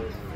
others.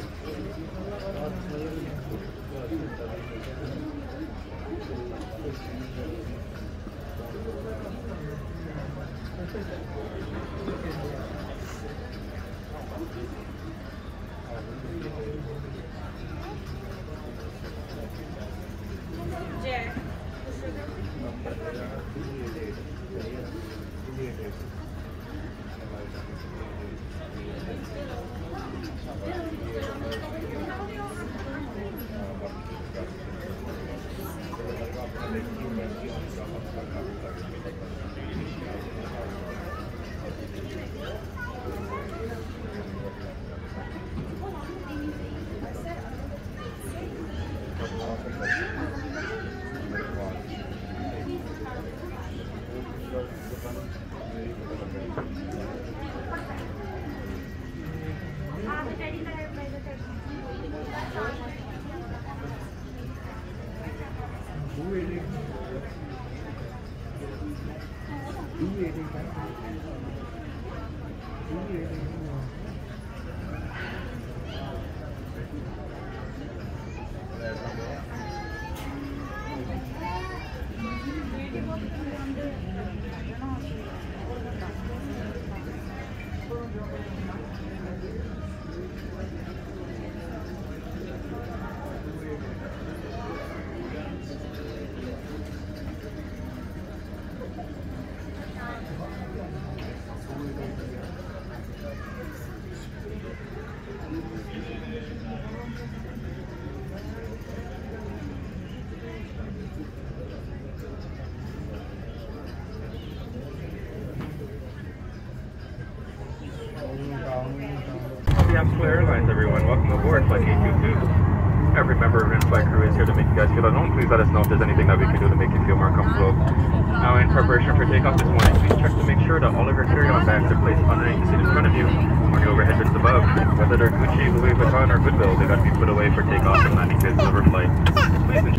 Thank you. Capsule Airlines, everyone. Welcome aboard Flight 822. Every member of in-flight crew is here to make you guys feel at home. Please let us know if there's anything that we can do to make you feel more comfortable. Now, in preparation for takeoff this morning, please check to make sure that all of your carry-on bags are placed underneath the seat in front of you or the overhead bins above. Whether they're Gucci, Louis Vuitton, or Goodwill, they've got to be put away for takeoff and landing to deliver flight. Please